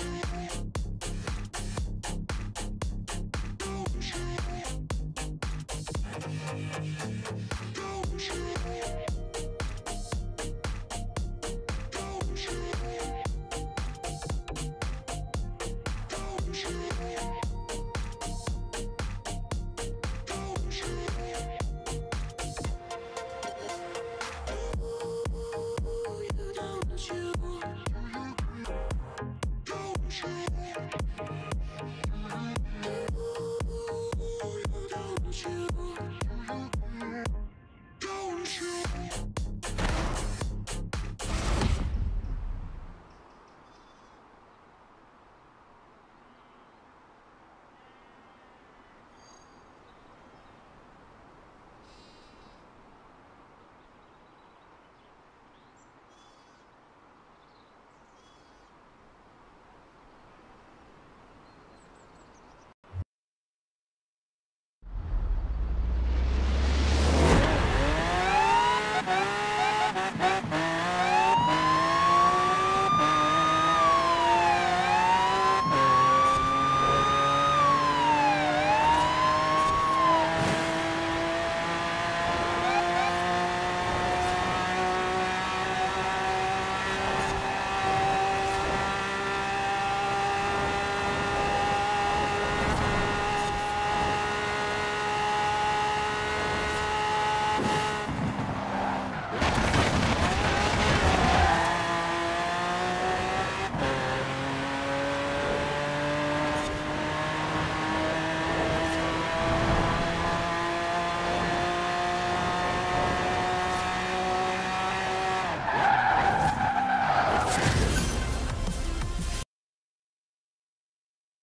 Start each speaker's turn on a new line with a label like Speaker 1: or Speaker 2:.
Speaker 1: you. Don't you?
Speaker 2: Don't you?